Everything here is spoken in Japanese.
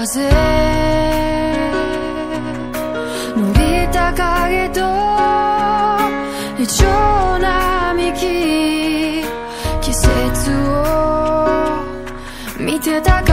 風。伸びた影と一常な幹季節を見てたか